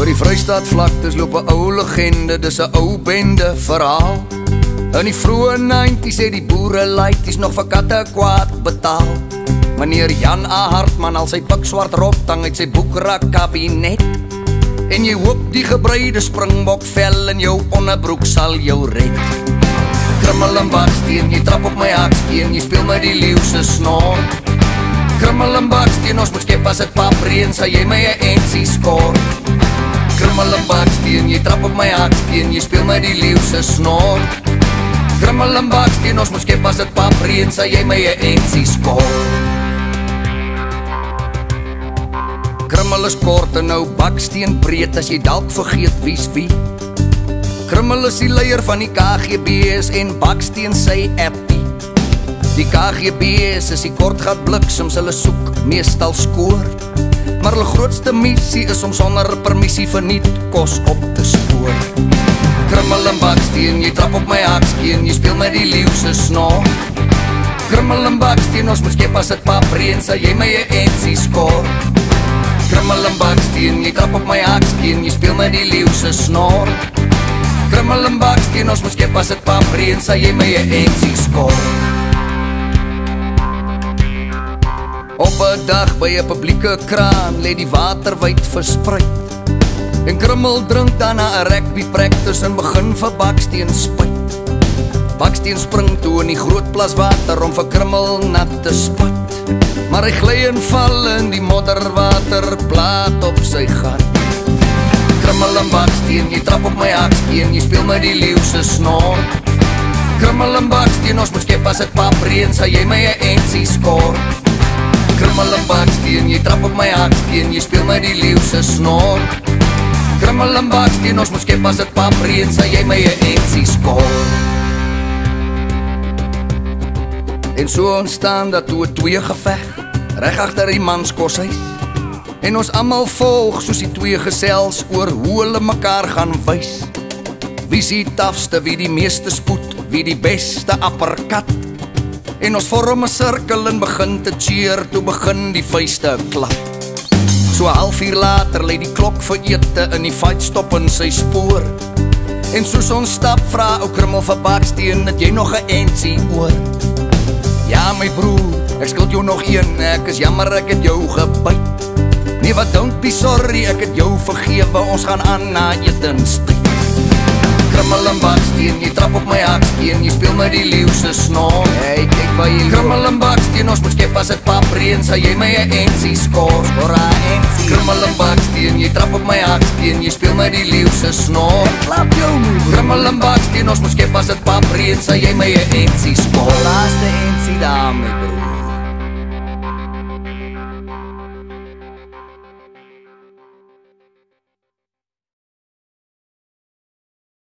Oor die Vrystaat vlaktes loop 'n ou legende, dis 'n ou bende verhaal. In die vroeë 90's het die boere laities nog vir katte kwaad betaal. Meneer Jan A Hartman al sy pikswart rok tang uit sy boekrak kabinet. En jy hoop die gebreide springbok vel in jou onderbroek sal jou red. Krimmel en baksteen, jy trap op my haksteen, jy speel met die leeu se snor. Krimmel en baksteen, ons moet skep as dit papreen, sal jy my 'n ensie skor. Krimmel en baksteen, jy trap op my haksteen, jy speel met die leeu se snor. Krimmel en baksteen, ons moet skep as dit papreen, sal jy my 'n ensie skor. Krimmel is kort en nou baksteen breed as jy dalk vergeet wie's wie. Krimmel is die leier van die KGB's en baksteen sy appie. Die KGB's is die kortgat bliksems hulle soek meestal skoor. Maar hulle grootste missie is om sonder permissie verniet kos op te spoor. Krimmel en baksteen, jy trap op my hakskeen, jy speel met die leeu se snor. Krimmel en baksteen, ons moet skep as dit papreen, sal jy my 'n ensie skor. Krimmel en baksteen, jy trap op my hakskeen, jy speel met die leeu se snor. Krimmel en baksteen, ons moet skep as dit papreen, sal jy my 'n ensie skor. Op 'n dag by 'n publieke kraan lê die water wyd versprei. En Krimmel drink dan na 'n rugby practice en begin vir baksteen spuit. Baksteen spring toe in die groot plas water om vir Krimmel nat te spat. Maar hy gly en val in die modderwater plaat op sy gat. Krimmel en baksteen, jy trap op my haksteen, jy speel met die leeu se snor. Krimmel en baksteen, ons moet skep as dit papreen, sal jy my 'n ensie skor. Krimmel en baksteen, jy trap op my haksteen, jy speel met die leeu se snor. Krimmel en baksteen, ons moet skep as dit papreen, sal jy my 'n ensie skor. En so ontstaan dat toe 'n twee geveg reg agter die manskoshuis. En ons almal volg soos die twee gesels oor hoe hulle mekaar gaan wys. Wie sien tafste, wie die meeste spoed, wie die beste apperkat. En ons vorm 'n sirkel en begin te cheer, toe begin die vuiste klap. So halfuur later lê die klok vir ete in die fight stop in sy spoor. En soos ons stap vra ou krummel vir baksteen, het jy nog 'n ensie oor? Ja my broer, ek skuld jou nog een, ek is jammer ek het jou gebyt. Nee wat don't be sorry, ek het jou vergewe, ons gaan aan na etenstyd. Krimmel en baksteen, jy trap op my haksteen, jy speel met die leeu se snor. Hey, kyk waar jy Krimmel en baksteen, ons moet skep as dit papreen, sal jy my 'n ensie skor, skor 'n ensie. Krimmel en baksteen, jy trap op my haksteen, jy speel met die leeu se snor. Klap jou moe. Krimmel en baksteen, ons moet skep as dit papreen, sal jy my 'n ensie skor. Laaste ensie daar my broer